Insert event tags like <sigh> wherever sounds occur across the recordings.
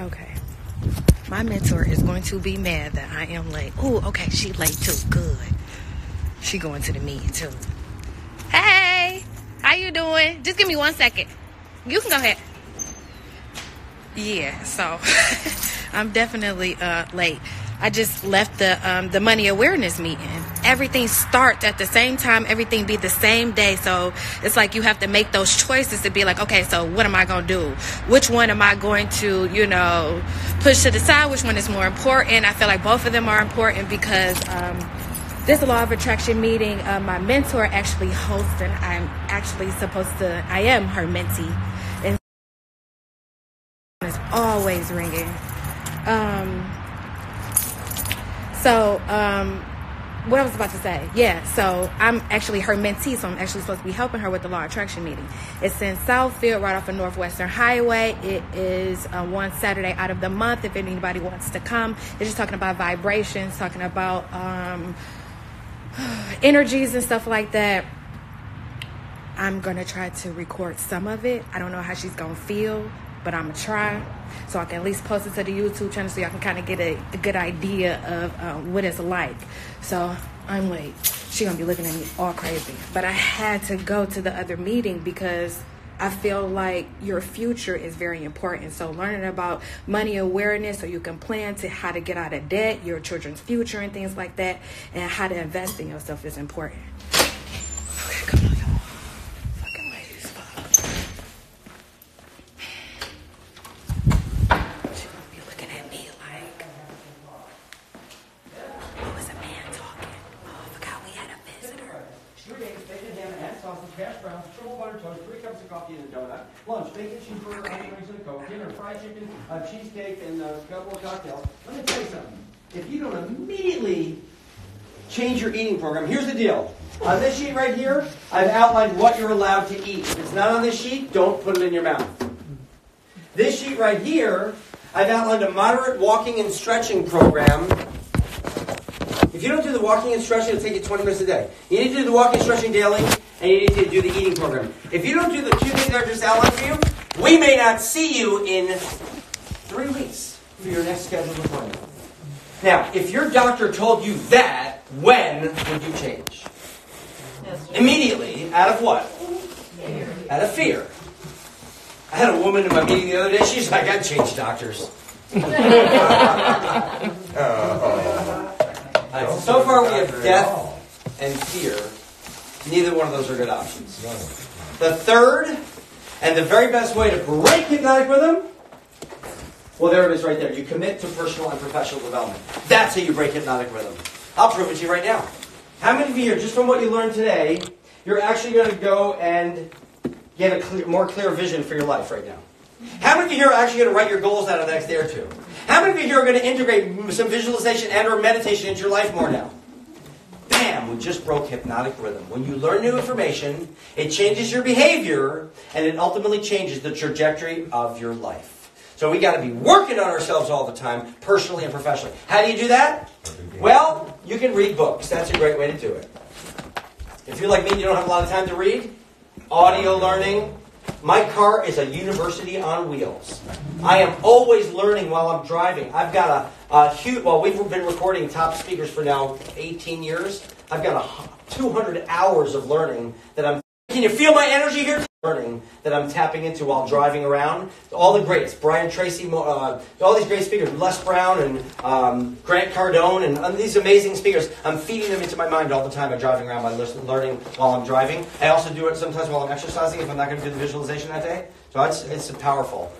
Okay. My mentor is going to be mad that I am late. Oh, okay, she late too. Good. She going to the meeting too. Hey, how you doing? Just give me one second. You can go ahead. Yeah, so <laughs> I'm definitely uh, late. I just left the um, the money awareness meeting. Everything starts at the same time. Everything be the same day. So it's like you have to make those choices to be like, okay, so what am I gonna do? Which one am I going to, you know, push to the side? Which one is more important? I feel like both of them are important because um, this law of attraction meeting, uh, my mentor actually hosts, and I'm actually supposed to. I am her mentee, and it's always ringing. Um, so, um, what I was about to say, yeah. So I'm actually her mentee, so I'm actually supposed to be helping her with the law attraction meeting. It's in Southfield, right off of Northwestern Highway. It is uh, one Saturday out of the month. If anybody wants to come, it's just talking about vibrations, talking about um, <sighs> energies and stuff like that. I'm gonna try to record some of it. I don't know how she's gonna feel, but I'm gonna try so I can at least post it to the YouTube channel so y'all can kind of get a, a, good idea of uh, what it's like. So I'm late. She gonna be looking at me all crazy, but I had to go to the other meeting because I feel like your future is very important. So learning about money awareness so you can plan to how to get out of debt, your children's future and things like that, and how to invest in yourself is important. Okay, come on, y'all. Fucking ladies, fuck. She gonna be looking at me like, who is a man talking? Oh, I forgot we had a visitor. Three eggs, bacon, ham, and sausage, hash browns, triple butter toast, three cups of coffee and a donut. Lunch, bacon, cheeseburger, rings, and a coke. Dinner, fried chicken, a cheesecake, and a couple of cocktails. Let me tell you something. If you don't immediately change your eating program, here's the deal. On this sheet right here, I've outlined what you're allowed to eat. If it's not on this sheet, don't put it in your mouth. This sheet right here, I've outlined a moderate walking and stretching program if you don't do the walking and stretching, it'll take you 20 minutes a day. You need to do the walking and stretching daily, and you need to do the eating program. If you don't do the two things that I just outlined for you, we may not see you in three weeks for your next scheduled appointment. Now, if your doctor told you that, when would you change? Immediately. Out of what? Out of fear. I had a woman in my meeting the other day. She's like, I'd change doctors. <laughs> <laughs> Uh, All right, so far we have death and fear. Neither one of those are good options. The third, and the very best way to break hypnotic rhythm, well, there it is right there. You commit to personal and professional development. That's how you break hypnotic rhythm. I'll prove it to you right now. How many of you here, just from what you learned today, you're actually going to go and get a clear, more clear vision for your life right now? How many of you here are actually going to write your goals down in the next day or two? How many of you here are going to integrate some visualization and or meditation into your life more now? Bam! We just broke hypnotic rhythm. When you learn new information, it changes your behavior and it ultimately changes the trajectory of your life. So we got to be working on ourselves all the time, personally and professionally. How do you do that? Well, you can read books. That's a great way to do it. If you're like me and you don't have a lot of time to read, audio learning, my car is a university on wheels. I am always learning while I'm driving. I've got a, a huge, well, we've been recording top speakers for now 18 years. I've got a 200 hours of learning that I'm. Can you feel my energy here? Learning that I'm tapping into while driving around. All the greats, Brian Tracy, uh, all these great speakers, Les Brown and um, Grant Cardone, and these amazing speakers. I'm feeding them into my mind all the time by driving around, by listening, learning while I'm driving. I also do it sometimes while I'm exercising if I'm not going to do the visualization that day. So it's, it's powerful.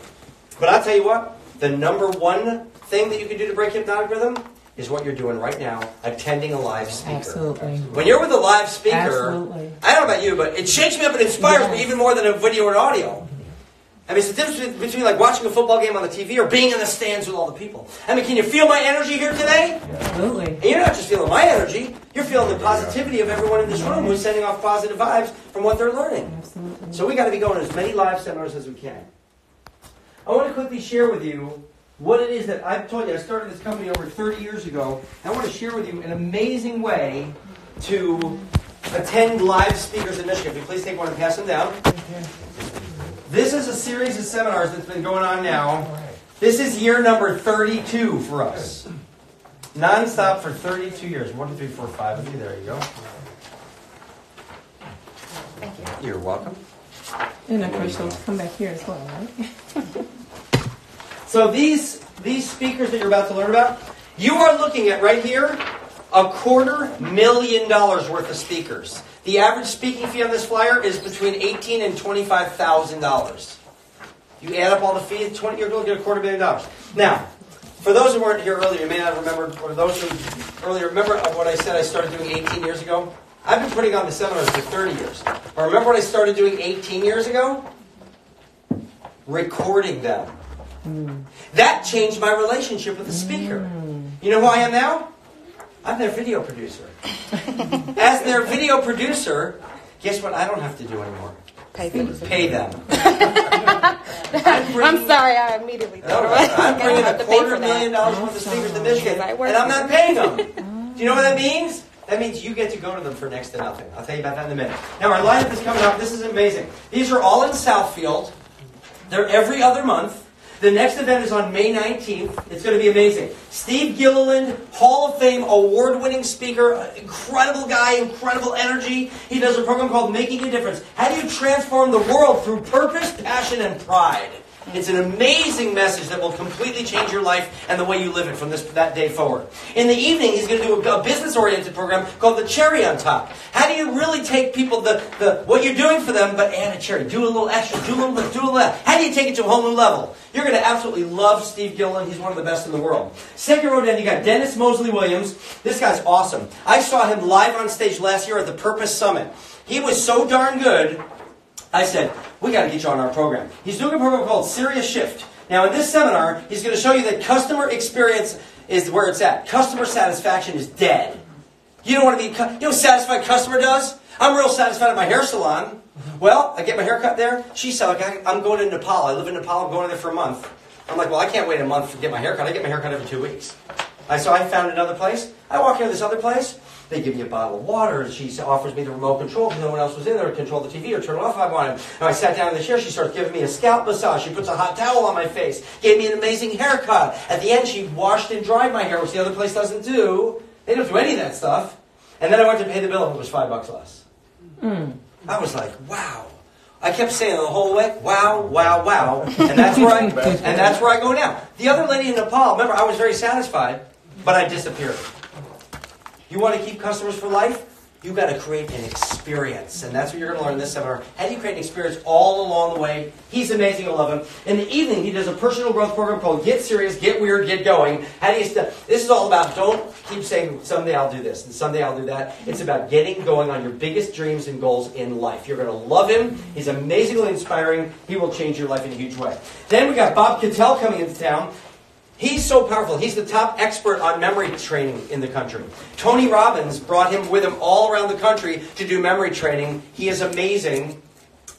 But I'll tell you what, the number one thing that you can do to break hypnotic rhythm is what you're doing right now, attending a live speaker. Absolutely. When you're with a live speaker, Absolutely. I don't know about you, but it shakes me up and inspires me even more than a video or audio. I mean, it's the difference between like watching a football game on the TV or being in the stands with all the people. I mean, can you feel my energy here today? Absolutely. And you're not just feeling my energy, you're feeling the positivity of everyone in this room who's sending off positive vibes from what they're learning. Absolutely. So we got to be going to as many live seminars as we can. I want to quickly share with you what it is that I've told you. I started this company over 30 years ago. I want to share with you an amazing way to attend live speakers in Michigan. If you please take one and pass them down. This is a series of seminars that's been going on now This is year number 32 for us. Non-stop for 32 years. One, two, three, four, five of you. There you go. Thank you. You're welcome. And of course, she'll come back here as well, right? <laughs> So these these speakers that you're about to learn about, you are looking at right here a quarter million dollars worth of speakers. The average speaking fee on this flyer is between eighteen and twenty-five thousand dollars. You add up all the fees, twenty, you're looking at a quarter million dollars. Now, for those who weren't here earlier, you may not remember, or those who earlier remember what I said I started doing 18 years ago. I've been putting on the seminars for 30 years. But remember what I started doing 18 years ago? Recording them. Mm. That changed my relationship with the speaker. Mm. You know who I am now? I'm their video producer. <laughs> As their video producer, guess what I don't have to do anymore? Pay them. Pay them. <laughs> I'm sorry, I immediately thought No. I'm <laughs> bringing a quarter million dollars worth of speakers to Michigan, and I'm not paying them. Do you know what that means? That means you get to go to them for next to nothing. I'll tell you about that in a minute. Now, our lineup is coming up. This is amazing. These are all in Southfield. They're every other month. The next event is on May 19th. It's going to be amazing. Steve Gilliland, Hall of Fame award winning speaker, incredible guy, incredible energy. He does a program called Making a Difference. How do you transform the world through purpose, passion, and pride? It's an amazing message that will completely change your life and the way you live it from this that day forward. In the evening, he's going to do a, a business-oriented program called the Cherry on Top. How do you really take people the, the what you're doing for them, but add a cherry, do a little extra, do a little do a little. How do you take it to a whole new level? You're going to absolutely love Steve Gillen. He's one of the best in the world. Second row down, you got Dennis Mosley Williams. This guy's awesome. I saw him live on stage last year at the Purpose Summit. He was so darn good. I said, we got to get you on our program. He's doing a program called Serious Shift. Now, in this seminar, he's going to show you that customer experience is where it's at. Customer satisfaction is dead. You don't want to be, you know satisfied customer does? I'm real satisfied at my hair salon. Well, I get my hair cut there. She said, like, I'm going to Nepal. I live in Nepal. I'm going there for a month. I'm like, well, I can't wait a month to get my hair cut. I get my hair cut every two weeks. I, so I found another place. I walk into this other place. They give me a bottle of water. and She offers me the remote control because no one else was in there to control the TV or turn it off if I wanted. And I sat down in the chair. She starts giving me a scalp massage. She puts a hot towel on my face. Gave me an amazing haircut. At the end, she washed and dried my hair, which the other place doesn't do. They don't do any of that stuff. And then I went to pay the bill and it was five bucks less. Hmm. I was like, wow. I kept saying the whole way, wow, wow, wow, and that's where I <laughs> and that's where I go now. The other lady in Nepal, remember, I was very satisfied, but I disappeared. You want to keep customers for life? You got to create an experience, and that's what you're going to learn this seminar. How do you create an experience all along the way? He's amazing. I love him. In the evening, he does a personal growth program called Get Serious, Get Weird, Get Going. How do you? St- this is all about. Don't keep saying someday I'll do this and someday I'll do that. It's about getting going on your biggest dreams and goals in life. You're going to love him. He's amazingly inspiring. He will change your life in a huge way. Then we got Bob Cattell coming into town. He's so powerful. He's the top expert on memory training in the country. Tony Robbins brought him with him all around the country to do memory training. He is amazing.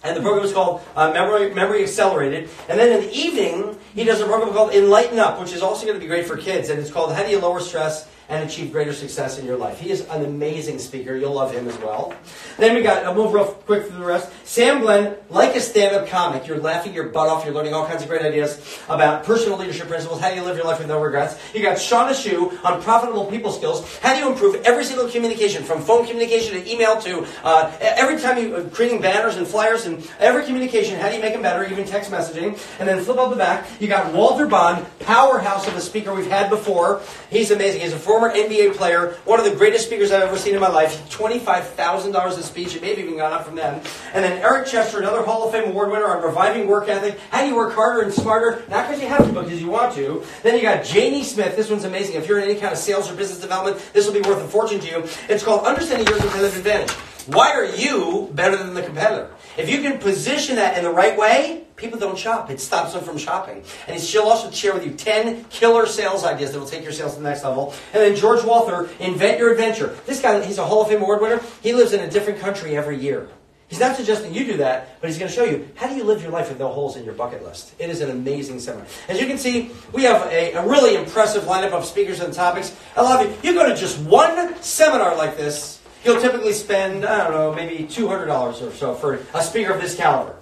And the program is called uh, Memory, Memory Accelerated. And then in the evening, he does a program called Enlighten Up, which is also going to be great for kids. And it's called How Do You Lower Stress and Achieve Greater Success in Your Life. He is an amazing speaker. You'll love him as well. Then we got, I'll move real quick through the rest. Sam Glenn, like a stand up comic, you're laughing your butt off. You're learning all kinds of great ideas about personal leadership principles. How do you live your life with no regrets? You got Shawna Schuh on profitable people skills. How do you improve every single communication, from phone communication to email to uh, every time you uh, creating banners and flyers and every communication? How do you make them better, even text messaging? And then flip up the back. You got Walter Bond, powerhouse of a speaker we've had before. He's amazing. He's a former NBA player, one of the greatest speakers I've ever seen in my life. Twenty-five thousand dollars a speech. It may have even gone up from then. And then Eric Chester, another Hall of Fame award winner on reviving work ethic. How do you work harder and smarter? Not because you have to, but because you want to. Then you got Janie Smith. This one's amazing. If you're in any kind of sales or business development, this will be worth a fortune to you. It's called Understanding Your Competitive Advantage. Why are you better than the competitor? If you can position that in the right way, people don't shop. It stops them from shopping. And she'll also share with you 10 killer sales ideas that will take your sales to the next level. And then George Walther, Invent Your Adventure. This guy, he's a Hall of Fame award winner. He lives in a different country every year. He's not suggesting you do that, but he's going to show you how do you live your life with no holes in your bucket list. It is an amazing seminar. As you can see, we have a, a really impressive lineup of speakers and topics. A lot of you, you go to just one seminar like this, you'll typically spend, I don't know, maybe $200 or so for a speaker of this caliber.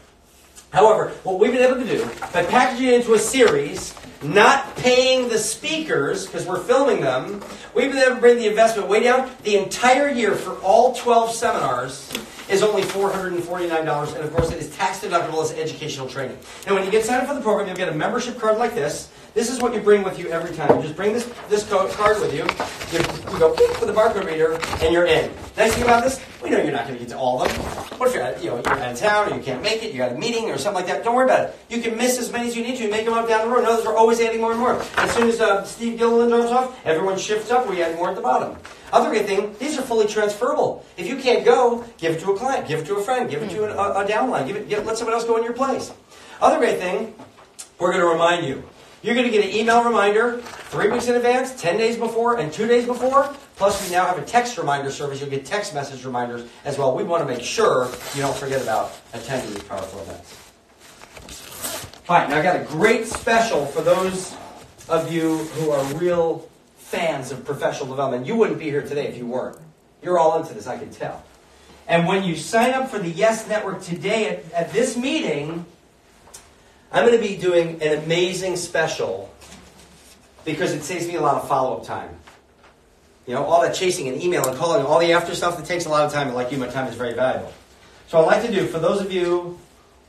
However, what we've been able to do by packaging it into a series, not paying the speakers because we're filming them. We've been able to bring the investment way down. The entire year for all 12 seminars is only $449, and of course, it is tax deductible as educational training. Now, when you get signed up for the program, you'll get a membership card like this. This is what you bring with you every time. You just bring this, this card with you. You, you go beep with the barcode reader, and you're in. Nice thing about this, we know you're not going to get to all of them. What if you're, out- you know, you're out of town or you can't make it, you got a meeting or something like that? Don't worry about it. You can miss as many as you need to make them up down the road. Notice we're always adding more and more. As soon as uh, Steve Gilliland drops off, everyone shifts up. We add more at the bottom. Other great thing, these are fully transferable. If you can't go, give it to a client, give it to a friend, give it to an, a, a downline, give it, give, let someone else go in your place. Other great thing, we're going to remind you. You're going to get an email reminder three weeks in advance, 10 days before, and two days before. Plus, we now have a text reminder service. You'll get text message reminders as well. We want to make sure you don't forget about attending these powerful events. All right, now I've got a great special for those of you who are real fans of professional development. You wouldn't be here today if you weren't. You're all into this, I can tell. And when you sign up for the Yes Network today at, at this meeting, I'm going to be doing an amazing special because it saves me a lot of follow up time. You know, all that chasing and email and calling, all the after stuff that takes a lot of time, and like you, my time is very valuable. So, I'd like to do, for those of you,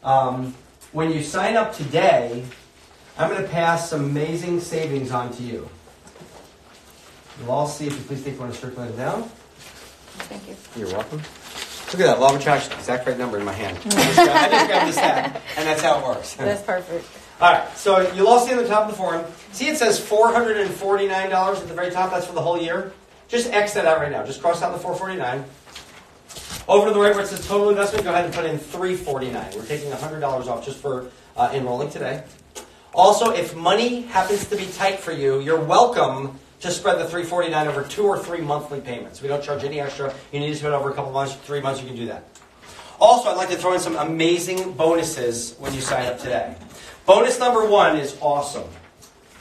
um, when you sign up today, I'm going to pass some amazing savings on to you. You'll all see if you please take one and circle it down. Thank you. You're welcome. Look at that, law of attraction, exact right number in my hand. I just grabbed, I just grabbed the stack, and that's how it works. <laughs> That's perfect. All right, so you'll all see on the top of the form. See, it says $449 at the very top. That's for the whole year. Just X that out right now. Just cross out the 449. Over to the right where it says total investment, go ahead and put in 349. We're taking $100 off just for uh, enrolling today. Also, if money happens to be tight for you, you're welcome to spread the 349 over two or three monthly payments. We don't charge any extra. You need to spend over a couple months, three months, you can do that. Also, I'd like to throw in some amazing bonuses when you sign up today. Bonus number one is awesome.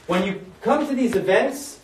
When you come to these events,